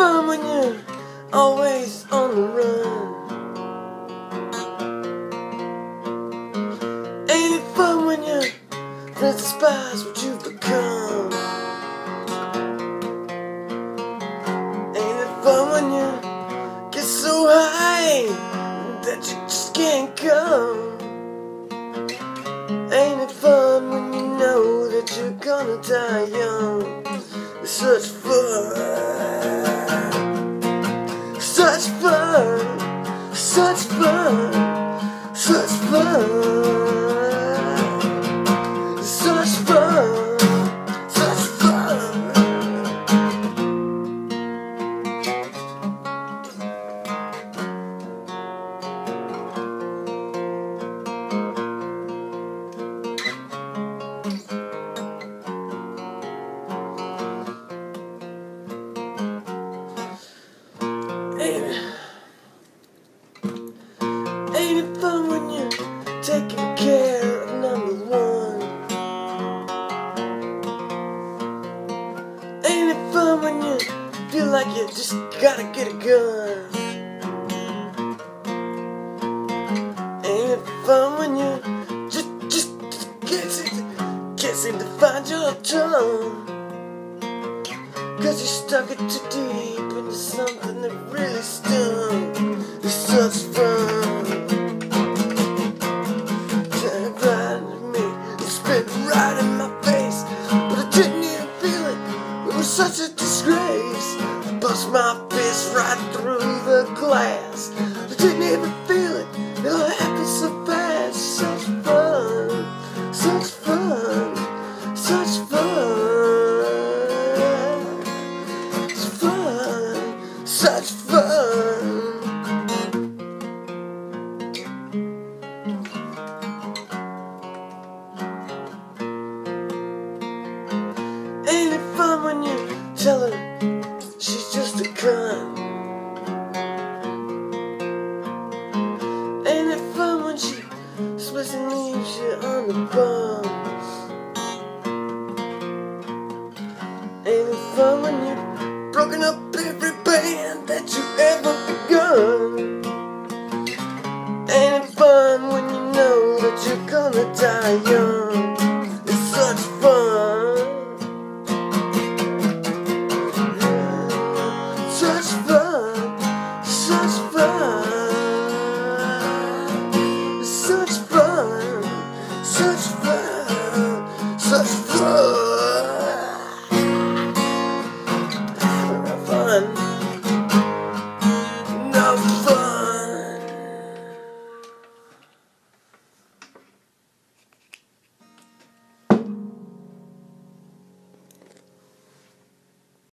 when you're always on the run? Ain't it fun when your friends despise what you've become? Ain't it fun when you get so high that you just can't come? Ain't it fun when you know that you're gonna die young? Such it fun when you're taking care of number one? Ain't it fun when you feel like you just gotta get a gun? Ain't it fun when you just just can't seem to, can't seem to find your tongue? Cause you stuck it too deep into something that really stung. It's such fun. Glass. I didn't even feel it. It all happened so fast. Such fun. Such fun. Such fun. Such fun, such fun. Ain't it fun when you tell her fire. It's such fun. Such fun.